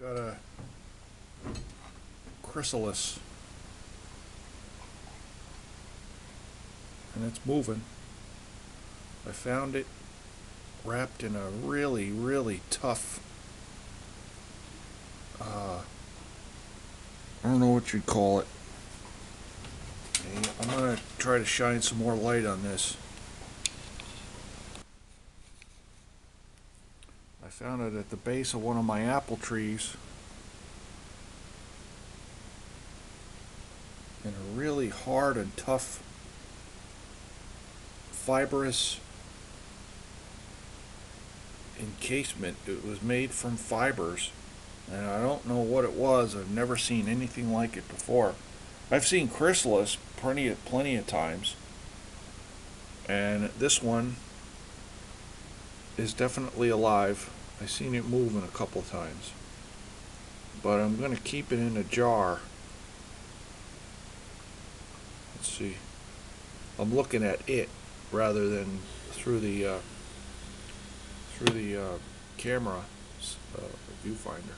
got a chrysalis. And it's moving. I found it wrapped in a really, really tough, uh, I don't know what you'd call it. I'm gonna try to shine some more light on this. Found it at the base of one of my apple trees. In a really hard and tough fibrous encasement. It was made from fibers. And I don't know what it was. I've never seen anything like it before. I've seen chrysalis plenty of, plenty of times. And this one is definitely alive. I've seen it moving a couple times. But I'm going to keep it in a jar. Let's see. I'm looking at it rather than through the uh, through the uh, camera uh, viewfinder.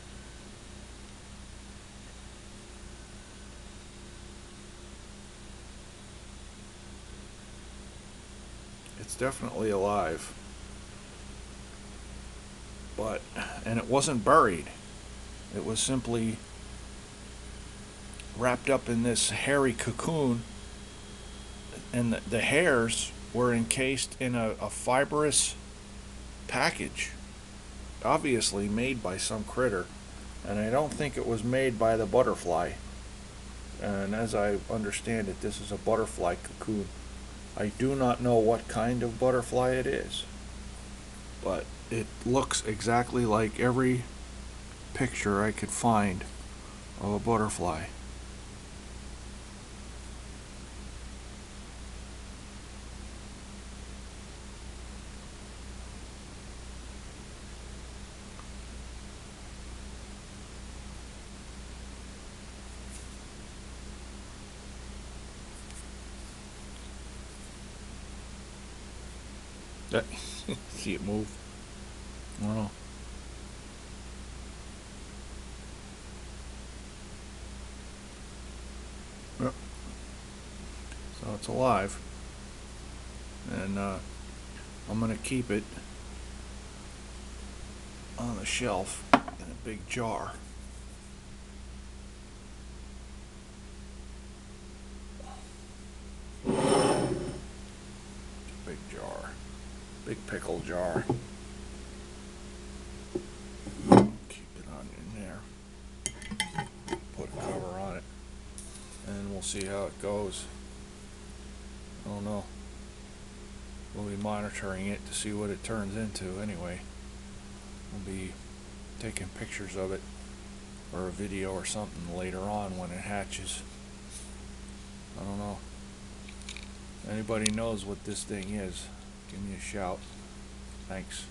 It's definitely alive. But, and it wasn't buried. It was simply wrapped up in this hairy cocoon and the, the hairs were encased in a, a fibrous package, obviously made by some critter, and I don't think it was made by the butterfly. And as I understand it, this is a butterfly cocoon. I do not know what kind of butterfly it is, but it looks exactly like every picture I could find of a butterfly. see it move. Know. Yep. So it's alive. And uh, I'm going to keep it on the shelf in a big jar. Big jar. Big pickle jar. Keep it on in there. Put a cover on it. And we'll see how it goes. I don't know. We'll be monitoring it to see what it turns into anyway. We'll be taking pictures of it or a video or something later on when it hatches. I don't know. Anybody knows what this thing is, give me a shout. Thanks.